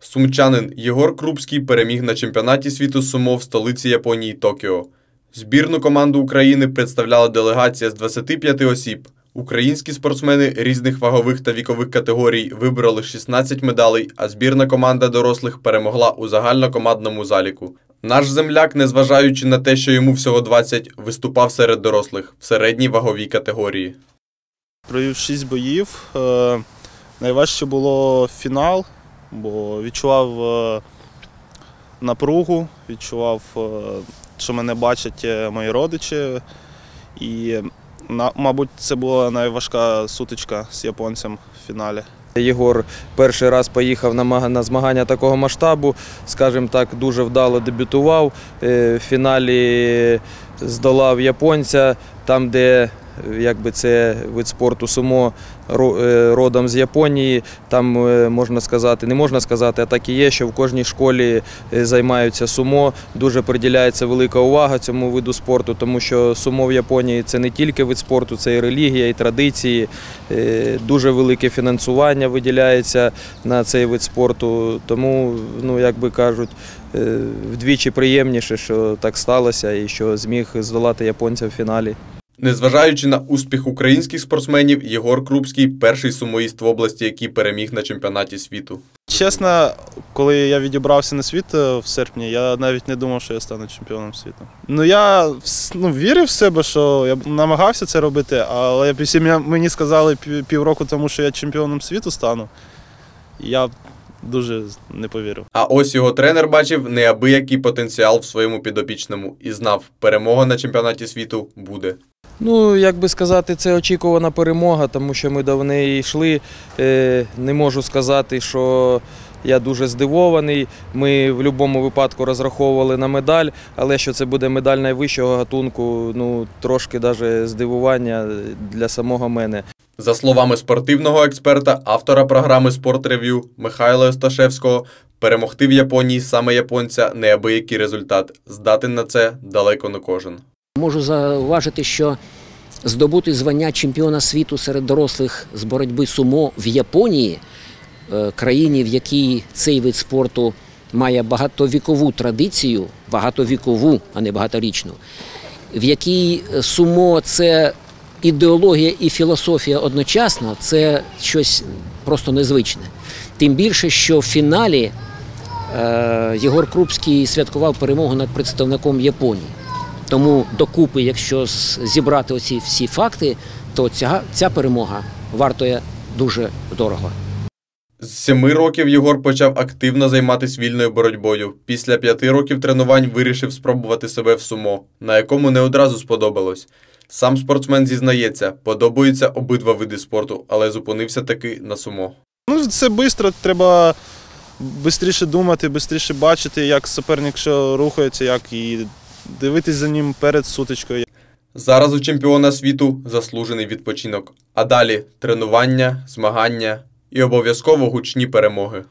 Сумчанин Єгор Крупський переміг на чемпіонаті світу сумо в столиці Японії Токіо. Збірну команду України представляла делегація з 25 осіб. Українські спортсмени різних вагових та вікових категорій вибороли 16 медалей, а збірна команда дорослих перемогла у загальнокомандному заліку. Наш земляк, незважаючи на те, що йому всього 20, виступав серед дорослих в середній ваговій категорії. Провів шість боїв. Е, Найважче було фінал, бо відчував е, напругу, відчував, е, що мене бачать е, мої родичі. І, мабуть, це була найважка сутичка з японцем в фіналі. Єгор перший раз поїхав на змагання такого масштабу, скажімо так, дуже вдало дебютував. В фіналі здолав японця, там, де якби це вид спорту сумо е, родом з Японії. Там е, можна сказати, не можна сказати, а так і є, що в кожній школі е, займаються сумо. Дуже приділяється велика увага цьому виду спорту, тому що сумо в Японії це не тільки вид спорту, це і релігія, і традиції. Дуже велике фінансування виділяється на цей вид спорту. Тому, ну як би кажуть, вдвічі приємніше, що так сталося і що зміг здолати японця в фіналі. Незважаючи на успіх українських спортсменів, Єгор Крупський перший сумоїст в області, який переміг на чемпіонаті світу. Чесно, коли я відібрався на світ е, в серпні, я навіть не думав, що я стану чемпіоном світу. Ну я ну, вірив в себе, що я намагався це робити, але після мені сказали півроку тому, що я чемпіоном світу стану. Я дуже не повірив. А ось його тренер бачив неабиякий потенціал в своєму підопічному і знав, перемога на чемпіонаті світу буде. Ну, як би сказати, це очікувана перемога, тому що ми до неї йшли. Е, Не можу сказати, що я дуже здивований. Ми в будь-якому випадку розраховували на медаль, але що це буде медаль найвищого гатунку, ну трошки даже здивування для самого мене. За словами спортивного експерта, автора програми «Спортрев'ю» Михайла Осташевського, перемогти в Японії саме японця неабиякий результат. Здатен на це далеко не кожен. Можу зауважити, що здобути звання чемпіона світу серед дорослих з боротьби сумо в Японії, е, країні, в якій цей вид спорту має багатовікову традицію, багатовікову, а не багаторічну, в якій сумо це ідеологія і філософія одночасно, це щось просто незвичне. Тим більше, що в фіналі е, Єгор Крупський святкував перемогу над представником Японії. Тому докупи, якщо зібрати оці всі факти, то ця, ця перемога вартує дуже дорого. З семи років Єгор почав активно займатися вільною боротьбою. Після п'яти років тренувань вирішив спробувати себе в сумо, на якому не одразу сподобалось. Сам спортсмен зізнається, подобаються обидва види спорту, але зупинився таки на сумо. Ну, це швидко, треба швидше думати, швидше бачити, як суперник що рухається, як і дивитись за ним перед сутичкою. Зараз у чемпіона світу заслужений відпочинок. А далі тренування, змагання і обов'язково гучні перемоги.